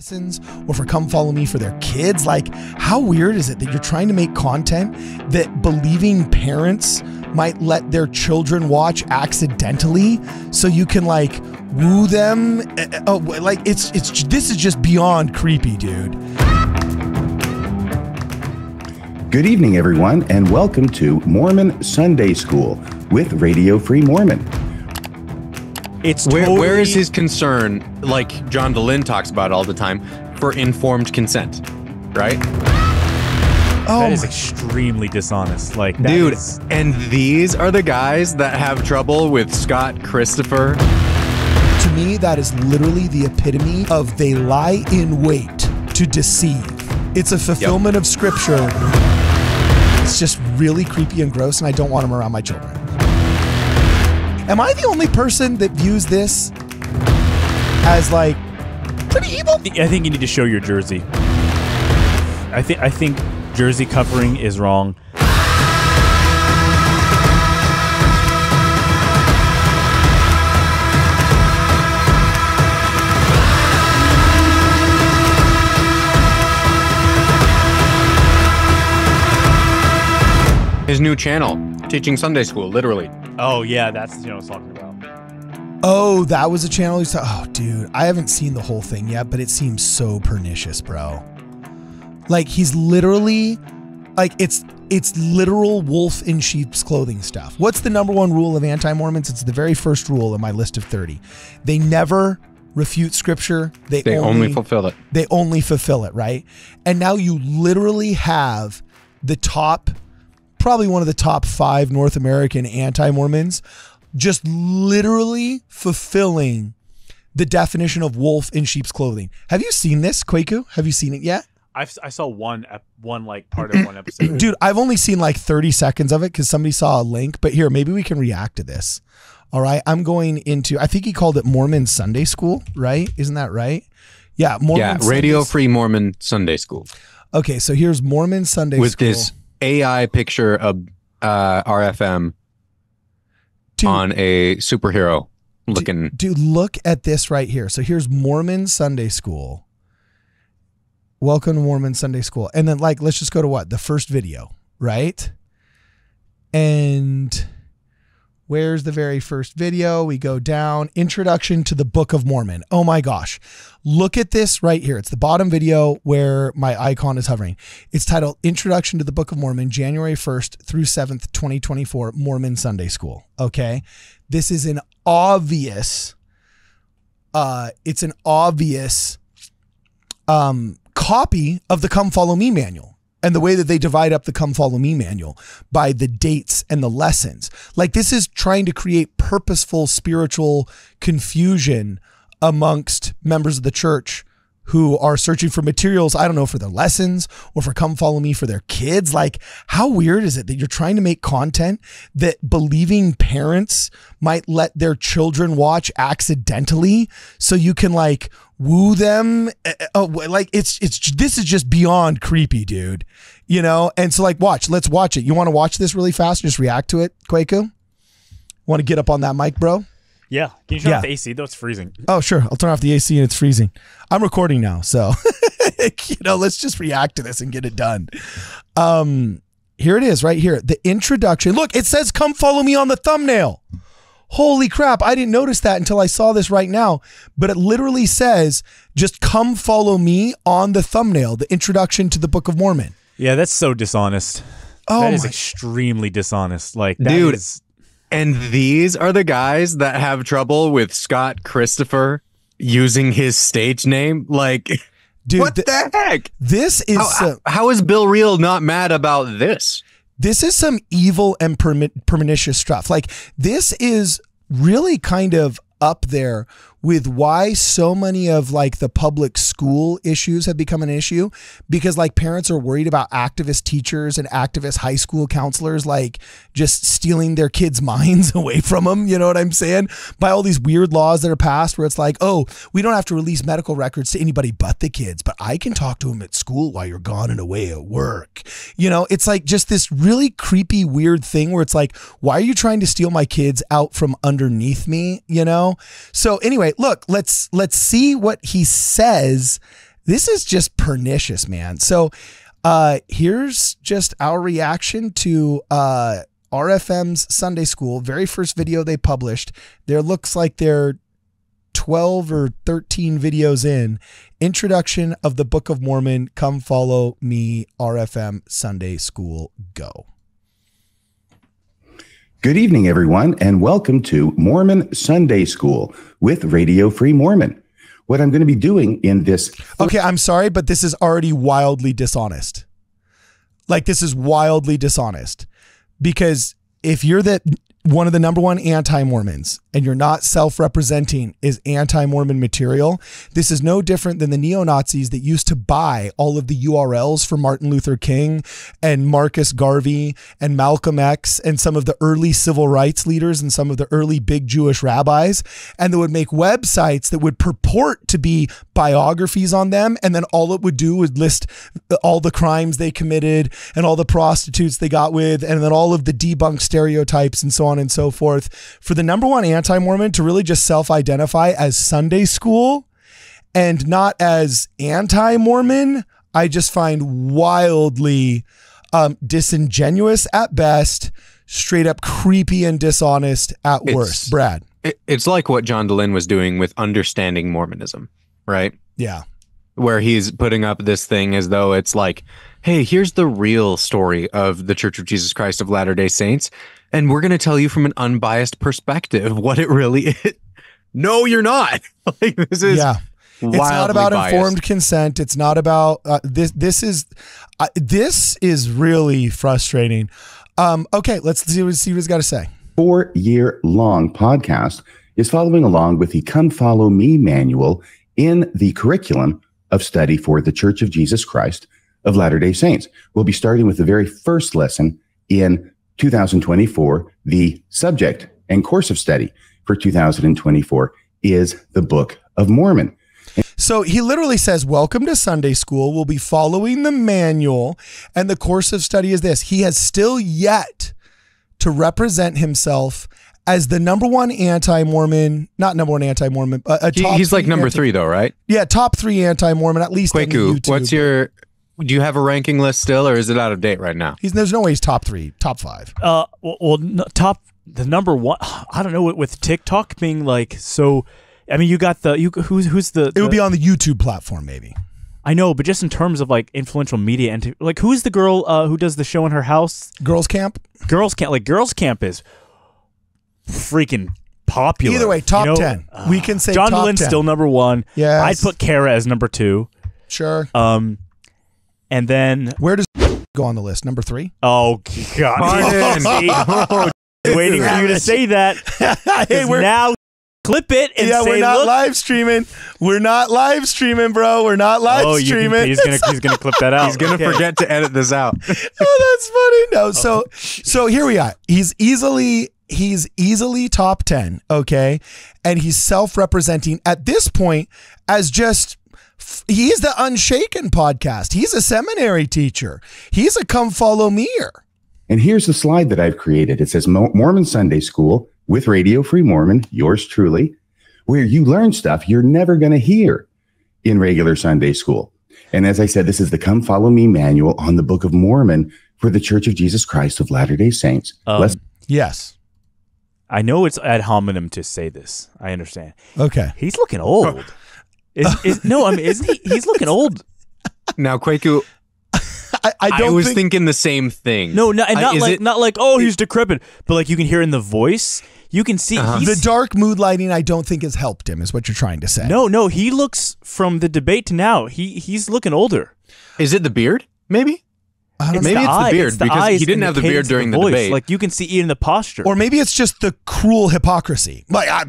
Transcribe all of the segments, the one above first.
lessons or for come follow me for their kids? Like how weird is it that you're trying to make content that believing parents might let their children watch accidentally so you can like woo them? Uh, uh, oh like it's it's this is just beyond creepy dude. Good evening, everyone, and welcome to Mormon Sunday School with Radio Free Mormon. It's Where, totally, where is his concern, like John Dehlin talks about all the time, for informed consent, right? oh That is extremely dishonest. Like, that Dude, is- and these are the guys that have trouble with Scott Christopher. to me that is literally the epitome of they lie in wait to deceive it's a fulfillment of scripture it's just really creepy and gross and i don't want them around my children am i the only person that views this as like pretty evil I think you need to show your jersey. I think I think jersey covering is wrong. His new channel, teaching Sunday school, literally. Oh yeah, that's you know what I was talking about. oh that was a channel you saw oh dude i haven't seen the whole thing yet but it seems so pernicious bro like he's literally like it's it's literal wolf in sheep's clothing stuff. What's the number one rule of anti-Mormons? It's the very first rule in my list of 30. They never refute scripture. They, They only fulfill it. they only fulfill it, right? And now you literally have the top, probably one of the top five North American anti Mormons, just literally fulfilling the definition of wolf in sheep's clothing. Have you seen this, Kwaku? Have you seen it yet? I've, I saw one ep- one like part of one episode. Dude, I've only seen like 30 seconds of it because somebody saw a link. But here, maybe we can react to this. All right. I'm going into, I think he called it Mormon Sunday School, right? Isn't that right? Yeah. Mormon yeah, Sunday Radio S- Free Mormon Sunday School Okay. So here's Mormon Sunday with School. this AI picture of uh, RFM Dude, on a superhero looking. Dude, look at this right here. So here's Mormon Sunday School. Welcome to Mormon Sunday School. And then, like, let's just go to what? The first video, right? And where's the very first video? We go down. Introduction to the Book of Mormon. Oh my gosh. Look at this right here. It's the bottom video where my icon is hovering. It's titled Introduction to the Book of Mormon, January 1st through 7th, 2024, Mormon Sunday School. Okay. This is an obvious, uh, it's an obvious um, copy of the Come Follow Me manual and the way that they divide up the Come Follow Me manual by the dates and the lessons. Like this is trying to create purposeful spiritual confusion amongst members of the church who are searching for materials, I don't know, for their lessons or for come follow me for their kids. Like, how weird is it that you're trying to make content that believing parents might let their children watch accidentally so you can like woo them? Uh, Oh, like it's, it's, this is just beyond creepy, dude. You know? And so, like, watch, let's watch it. You want to watch this really fast? Just react to it, Kwaku? Want to get up on that mic, bro? Yeah, can you turn Yeah. off the AC? Though it's freezing. Oh, sure. I'll turn off the AC and it's freezing. I'm recording now, so you know, let's just react to this and get it done. Um, here it is, right here. The introduction. Look, it says "Come follow me" on the thumbnail. Holy crap! I didn't notice that until I saw this right now. But it literally says just "Come follow me" on the thumbnail. The introduction to the Book of Mormon. Yeah, that's so dishonest. Oh that is my! extremely dishonest. Like, that Dude. is- And these are the guys that have trouble with Scott Christopher using his stage name. Like, Dude, what th- the heck? this is How, some- how is Bill Reel not mad about this? this is some evil and permi- pernicious stuff. Like this is really kind of up there with why so many of like the public school issues have become an issue because like parents are worried about activist teachers and activist high school counselors like just stealing their kids' minds away from them, you know what I'm saying? By all these weird laws that are passed where it's like, "Oh, we don't have to release medical records to anybody but the kids, but I can talk to them at school while you're gone and away at work." You know, it's like just this really creepy weird thing where it's like, "Why are you trying to steal my kids out from underneath me?" you know? So anyway, look, let's let's see what he says This is just pernicious, man. So uh, here's just our reaction to uh, RFM's Sunday School, very first video they published. There looks like they're 12 or 13 videos in. Introduction of the Book of Mormon. Come follow me, RFM Sunday School. Go. Good evening, everyone, and welcome to Mormon Sunday School with Radio Free Mormon. What I'm going to be doing in this. Okay, I'm sorry, but this is already wildly dishonest. Like, this is wildly dishonest because if you're the one of the number one anti Mormons and you're not self representing is anti Mormon material, this is no different than the neo Nazis that used to buy all of the URLs for Martin Luther King and Marcus Garvey and Malcolm X and some of the early civil rights leaders and some of the early big Jewish rabbis. And they would make websites that would purport to be biographies on them. And then all it would do would list all the crimes they committed and all the prostitutes they got with, and then all of the debunked stereotypes and so on and so forth. For the number one anti Mormon to really just self identify as Sunday school and not as anti Mormon, I just find wildly um, disingenuous at best, straight up creepy and dishonest at It's- worst. Brad. It, it's like what John Dehlin was doing with understanding Mormonism, right? Yeah. Where he's putting up this thing as though it's like, hey, here's the real story of the Church of Jesus Christ of Latter day Saints. And we're going to tell you from an unbiased perspective what it really is. No, you're not. like, this is yeah. It's not about biased. informed consent. It's not about uh, this. This is uh, this is really frustrating. Um, okay, let's see what see what he's got to say. four year long podcast is following along with the Come Follow Me manual in the curriculum of study for the Church of Jesus Christ of Latter day Saints. We'll be starting with the very first lesson in 2024. The subject and course of study for 2024 is the Book of Mormon. So he literally says, Welcome to Sunday school. We'll be following the manual, and the course of study is this. He has still yet to represent himself as the number one anti Mormon, not number one anti Mormon, a, a He- top he's like number anti- three, though, right? Yeah, top three anti Mormon, at least on Kwaku, YouTube. what's your. Do you have a ranking list still, or is it out of date right now? He's, there's no way he's top three, top five. Uh, well, well n- top the number one. I don't know with- with TikTok being like so. I mean, you got the you who's who's the, It would be on the YouTube platform, maybe. I know, but just in terms of like influential media and like who's the girl uh, who does the show in her house? Girls Camp. Girls Camp, like Girls Camp is freaking popular. Either way, top you know? 10. We can say John top Lynn's 10. still number one. Yeah, I'd put Kara as number two. Sure. Um, and then Where does go on the list? Number three. oh god, oh, waiting for you to say that. hey, 'Cause now clip it and yeah, say, we're not look. live streaming. We're not live streaming, bro. We're not oh, live oh, you streaming. can, he's gonna he's gonna clip that out. He's going to Okay. forget to edit this out. oh, that's funny. No, oh. so so here we are. He's easily he's easily top 10, okay? And he's self-representing at this point as just f- he's the Unshaken podcast. He's a seminary teacher. He's a come follow meer. And here's the slide that I've created. It says Mormon Sunday School with Radio Free Mormon, yours truly, where you learn stuff you're never going to hear in regular Sunday school. And as I said, this is the Come Follow Me manual on the Book of Mormon for the Church of Jesus Christ of Latter day Saints. Um, Let's Yes. I know it's ad hominem to say this. I understand. Okay. He's looking old. Is, is, no, I mean, isn't he? He's looking old. Now, Kwaku, I, I I, don't was think thinking the same thing. No, no, and not is like it- not like oh he's decrepit, but like you can hear in the voice. You can see Uh-huh. the dark mood lighting I don't think has helped him is what you're trying to say. No, no, he looks from the debate to now. He he's looking older. Is it the beard? Maybe. It's Maybe know. it's the eye- beard, the because he didn't have the beard during the voice. debate. Like you can see it in the posture. Or maybe it's just the cruel hypocrisy. Like I,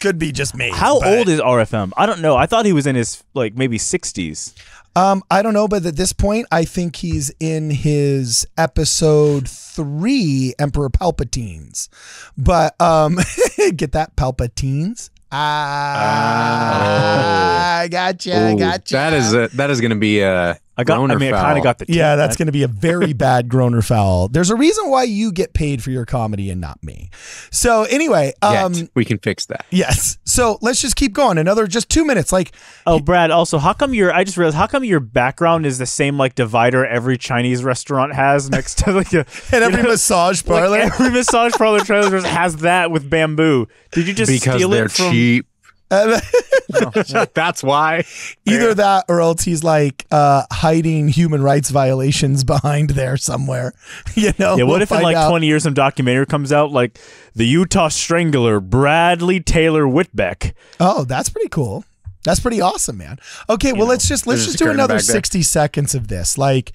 could be just me. How but- old is RFM? I don't know. I thought he was in his like maybe sixties. Um, I don't know, but at this point, I think he's in his episode three, Emperor Palpatines. But um, get that Palpatines? Ah, I gotcha, I Ooh, gotcha. That is a, that is going to be a, I got. I mean, I kind of got the. Tip, yeah, that's going to be a very bad groaner foul. There's a reason why you get paid for your comedy and not me. So anyway, um, Yet, we can fix that. Yes. So let's just keep going. Another just two minutes. Like, oh, Brad. Also, how come your? I just realized how come your background is the same like divider every Chinese restaurant has next to like a and every know, massage parlor. Like every massage parlor trailer has that with bamboo. Did you just because steal they're it from? cheap. That's why. Either that or else he's like uh, hiding human rights violations behind there somewhere. You know? Yeah, what we'll if in like out. 20 years some documentary comes out like the Utah Strangler, Bradley Taylor Witbeck? Oh, that's pretty cool. That's pretty awesome, man. Okay, you well know, let's just let's just do another 60 seconds of this. Like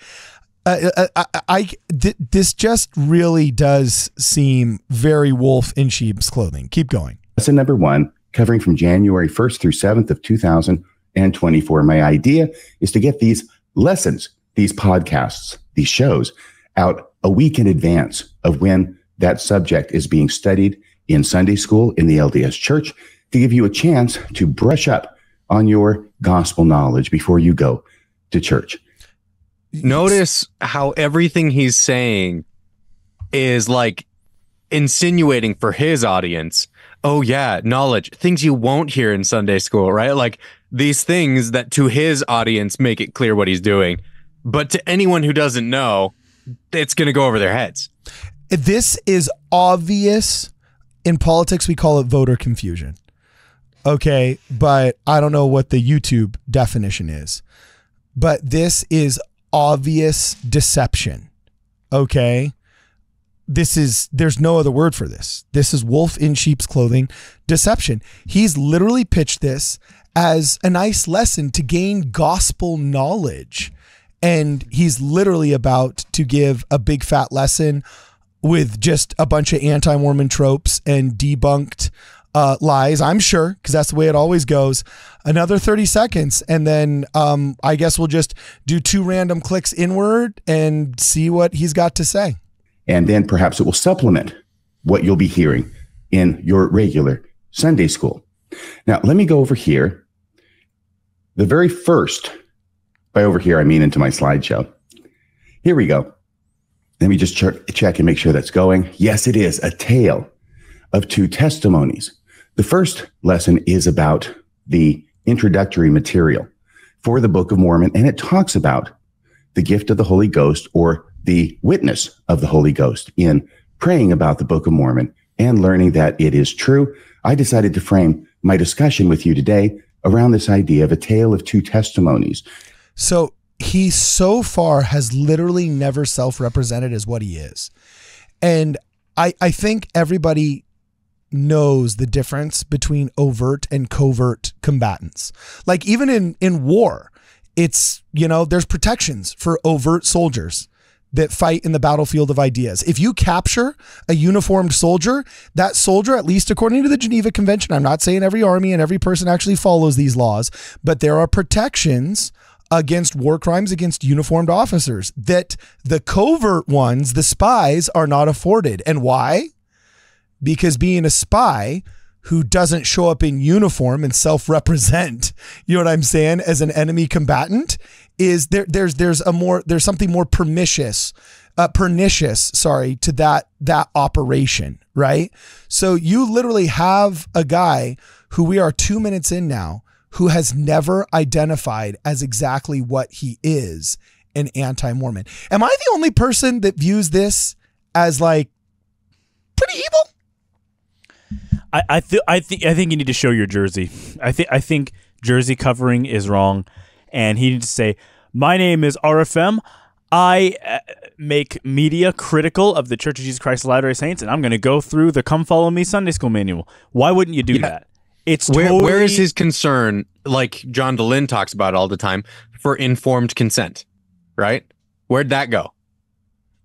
uh, uh, I, I, I th- this just really does seem very wolf in sheep's clothing. Keep going. Lesson number one covering from January 1st through 7th of 2024. My idea is to get these lessons, these podcasts, these shows out a week in advance of when that subject is being studied in Sunday school in the LDS church to give you a chance to brush up on your gospel knowledge before you go to church. Notice how everything he's saying is like insinuating for his audience oh yeah, knowledge, things you won't hear in Sunday school, right? Like these things that to his audience make it clear what he's doing. But to anyone who doesn't know, it's going to go over their heads. This is obvious. In politics, we call it voter confusion. Okay. But I don't know what the YouTube definition is. But this is obvious deception. Okay this is there's no other word for this. This is wolf in sheep's clothing deception. He's literally pitched this as a nice lesson to gain gospel knowledge. And he's literally about to give a big fat lesson with just a bunch of anti Mormon tropes and debunked uh, lies, I'm sure, because that's the way it always goes. Another 30 seconds. And then um, I guess we'll just do two random clicks inward and see what he's got to say. And then perhaps it will supplement what you'll be hearing in your regular Sunday school. Now, let me go over here. The very first, by over here, I mean into my slideshow. Here we go. Let me just ch- check and make sure that's going. Yes, it is a tale of two testimonies. The first lesson is about the introductory material for the Book of Mormon, and it talks about the gift of the Holy Ghost or the witness of the Holy Ghost in praying about the Book of Mormon and learning that it is true, I decided to frame my discussion with you today around this idea of a tale of two testimonies. So he so far has literally never self represented as what he is. And I, I think everybody knows the difference between overt and covert combatants. Like even in, in war, it's, you know, there's protections for overt soldiers that fight in the battlefield of ideas. If you capture a uniformed soldier, that soldier, at least according to the Geneva Convention, I'm not saying every army and every person actually follows these laws, but there are protections against war crimes against uniformed officers that the covert ones, the spies, are not afforded. And why? Because being a spy, who doesn't show up in uniform and self-represent, you know what I'm saying, as an enemy combatant is there there's there's a more there's something more pernicious uh, pernicious sorry to that that operation right? So you literally have a guy who we are 2 minutes in now who has never identified as exactly what he is an anti-mormon. Am i the only person that views this as like pretty evil? I i, th- I think i think you need to show your jersey. I think i think jersey covering is wrong and he needs to say, "My name is RFM. I uh, make media critical of the Church of Jesus Christ of Latter-day Saints, and I'm going to go through the Come Follow Me Sunday School manual." Why wouldn't you do yeah. that? It's where totally- where is his concern? Like John Dehlin talks about all the time for informed consent, right? Where'd that go?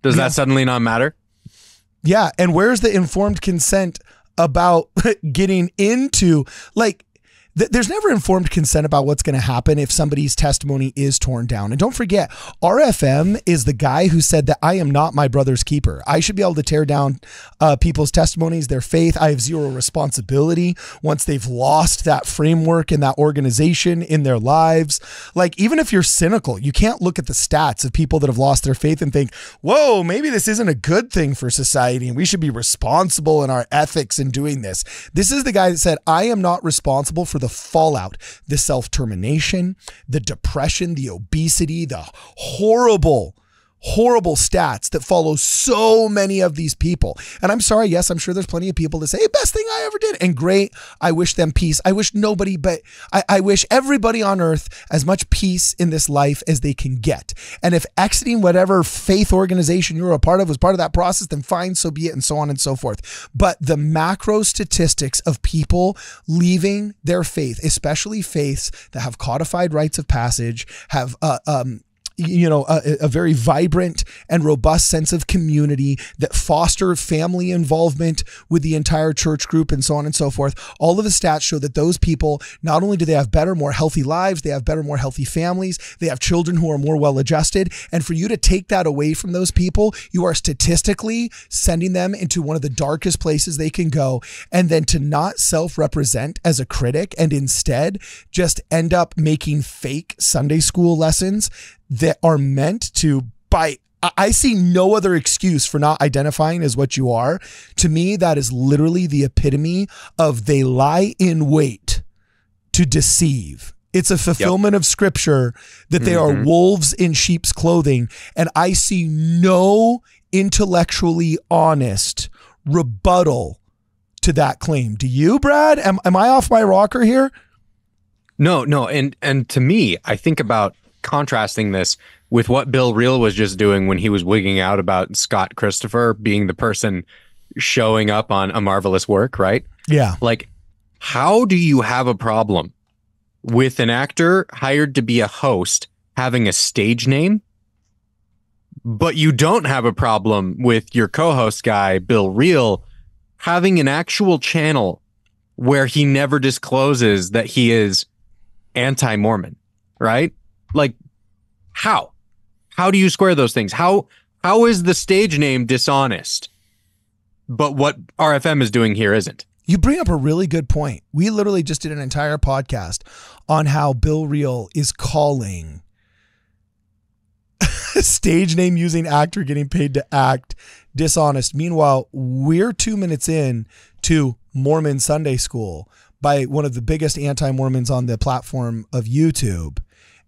Does yeah. that suddenly not matter? Yeah, and where's the informed consent about getting into like th- there's never informed consent about what's going to happen if somebody's testimony is torn down. And don't forget, RFM is the guy who said that I am not my brother's keeper. I should be able to tear down uh, people's testimonies, their faith. I have zero responsibility once they've lost that framework and that organization in their lives. Like, even if you're cynical, you can't look at the stats of people that have lost their faith and think, whoa, maybe this isn't a good thing for society and we should be responsible in our ethics in doing this. This is the guy that said, I am not responsible for the fallout, the self termination, the depression, the obesity, the horrible horrible stats that follow so many of these people. And I'm sorry, yes, I'm sure there's plenty of people that say, hey, best thing I ever did. And great. I wish them peace. I wish nobody, but I, I wish everybody on earth as much peace in this life as they can get. And if exiting whatever faith organization you're a part of was part of that process, then fine, so be it, and so on and so forth. But the macro statistics of people leaving their faith, especially faiths that have codified rites of passage, have uh, um, you know a, a, very vibrant and robust sense of community that foster family involvement with the entire church group and so on and so forth. All of the stats show that those people not only do they have better more healthy lives they have better more healthy families they have children who are more well adjusted. And for you to take that away from those people you are statistically sending them into one of the darkest places they can go. And then to not self-represent as a critic and instead just end up making fake sunday school lessons that are meant to by I see no other excuse for not identifying as what you are. To me, that is literally the epitome of they lie in wait to deceive. It's a fulfillment yep. of scripture that they mm-hmm. are wolves in sheep's clothing. And I see no intellectually honest rebuttal to that claim. Do you, Brad? Am, am I off my rocker here? No, no. And and to me, I think about contrasting this with what Bill Reel was just doing when he was wigging out about Scott Christopher being the person showing up on a marvelous work, right? Yeah. Like, how do you have a problem with an actor hired to be a host having a stage name, but you don't have a problem with your co host guy, Bill Reel, having an actual channel where he never discloses that he is anti Mormon, right? Like, how? How do you square those things? How how is the stage name dishonest? But what RFM is doing here isn't. You bring up a really good point. We literally just did an entire podcast on how Bill Reel is calling stage name using actor getting paid to act dishonest. Meanwhile, we're two minutes in to Mormon Sunday School by one of the biggest anti Mormons on the platform of YouTube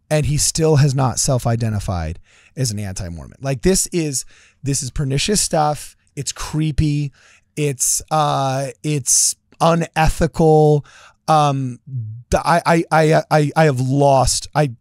and he still has not self-identified as an anti-Mormon. Like this is this is pernicious stuff. It's creepy. It's uh it's unethical. Um I I I I, I have lost I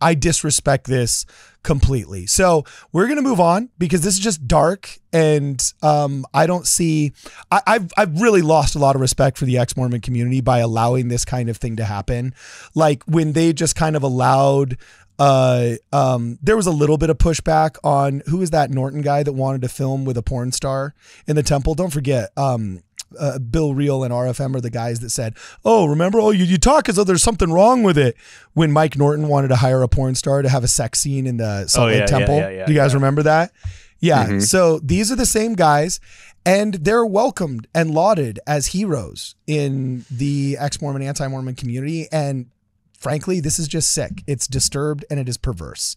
I disrespect this completely. So we're gonna move on because this is just dark, and um, I don't see. I, have I've really lost a lot of respect for the ex Mormon community by allowing this kind of thing to happen. Like when they just kind of allowed. Uh, um, there was a little bit of pushback on who is that Norton guy that wanted to film with a porn star in the temple. Don't forget, um, uh, Bill Reel and RFM are the guys that said, "Oh, remember? Oh, you, you talk as though there's something wrong with it." When Mike Norton wanted to hire a porn star to have a sex scene in the Salt oh, Lake yeah, Temple, yeah, yeah, do you guys remember that? Yeah. Mm-hmm. So these are the same guys, and they're welcomed and lauded as heroes in the ex-Mormon, anti-Mormon community, and frankly, this is just sick. It's disturbed and it is perverse.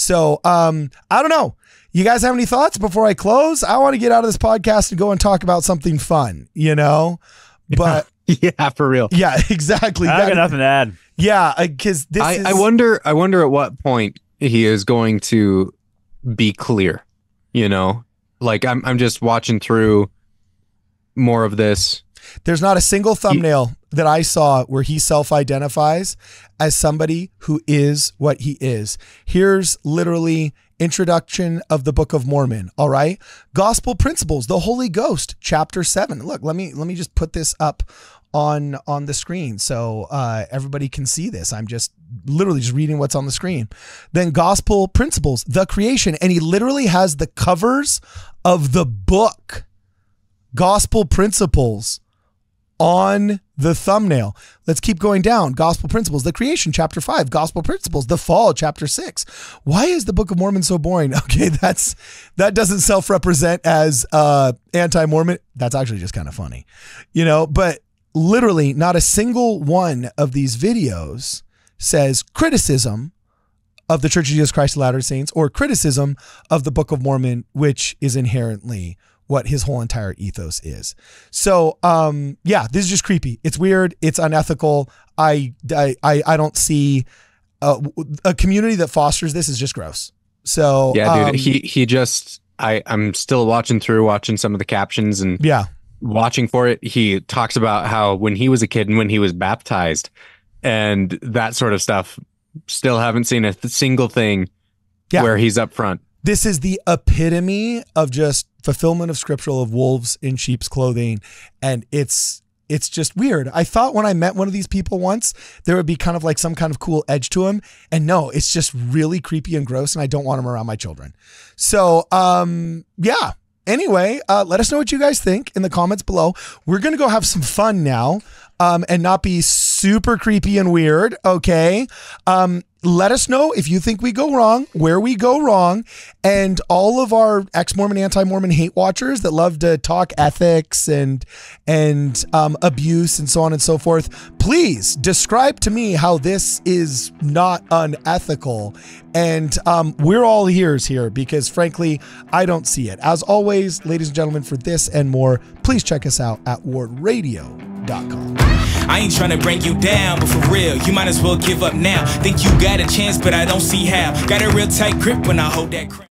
So, um, I don't know. You guys have any thoughts before I close? I want to get out of this podcast and go and talk about something fun, you know? But yeah, for real. Yeah, exactly. I got nothing to add. Yeah, because this I, is... I wonder I wonder at what point he is going to be clear, you know? Like I'm I'm just watching through more of this. There's not a single thumbnail that I saw where he self identifies as somebody who is what he is. Here's literally introduction of the book of mormon all right? Gospel principles the holy ghost chapter 7 look let me let me just put this up on on the screen so uh, everybody can see this. I'm just literally just reading what's on the screen. Then gospel principles the creation and he literally has the covers of the book. Gospel principles on the thumbnail. Let's keep going down. Gospel principles, the creation, chapter five. Gospel principles, the fall, chapter six. Why is the Book of Mormon so boring? Okay, that's that doesn't self-represent as uh, anti-Mormon. That's actually just kind of funny, you know. But literally, not a single one of these videos says criticism of the Church of Jesus Christ of Latter Saints or criticism of the Book of Mormon, which is inherently what his whole entire ethos is. So, um, yeah, this is just creepy. It's weird. It's unethical. I, I, I, I don't see a, a, community that fosters this is just gross. So, yeah, dude, um, he he just I I'm still watching through, watching some of the captions and yeah, watching for it. He talks about how when he was a kid and when he was baptized, and that sort of stuff. Still haven't seen a th- single thing Yeah. where he's up front. This is the epitome of just fulfillment of scriptural of wolves in sheep's clothing. And it's it's just weird. I thought when i met one of these people once there would be kind of like some kind of cool edge to him. And no it's just really creepy and gross and i don't want him around my children. So um yeah. Anyway uh, let us know what you guys think in the comments below. We're gonna go have some fun now um, and not be super creepy and weird okay? Um, let us know if you think we go wrong, where we go wrong, and all of our ex-Mormon, anti-Mormon hate watchers that love to talk ethics and and um, abuse and so on and so forth. Please describe to me how this is not unethical, and um, we're all ears here because, frankly, I don't see it. As always, ladies and gentlemen, for this and more, please check us out at wardradio.com. I ain't trying to bring you down, but for real, you might as well give up now. Think you got a chance, but I don't see how. Got a real tight grip when I hold that.